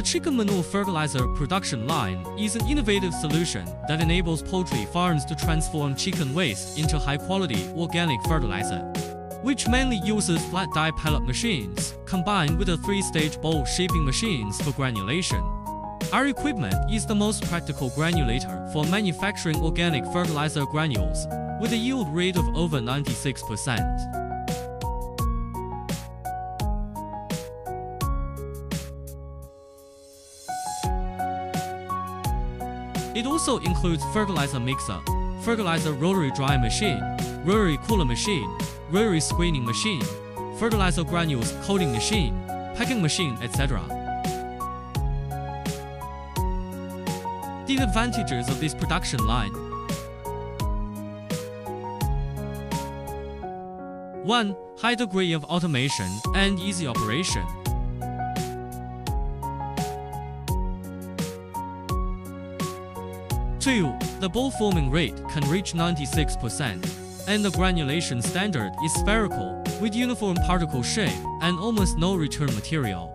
The chicken manure fertilizer production line is an innovative solution that enables poultry farms to transform chicken waste into high-quality organic fertilizer, which mainly uses flat die pellet machines combined with a three-stage ball shaping machines for granulation. Our equipment is the most practical granulator for manufacturing organic fertilizer granules with a yield rate of over 96%. It also includes fertilizer mixer, fertilizer rotary dry machine, rotary cooler machine, rotary screening machine, fertilizer granules coating machine, packing machine, etc. The advantages of this production line 1. High degree of automation and easy operation. 2. The ball forming rate can reach 96%, and the granulation standard is spherical, with uniform particle shape and almost no return material.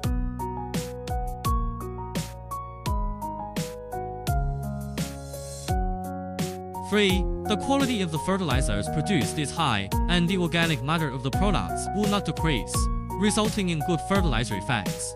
3. The quality of the fertilizers produced is high, and the organic matter of the products will not decrease, resulting in good fertilizer effects.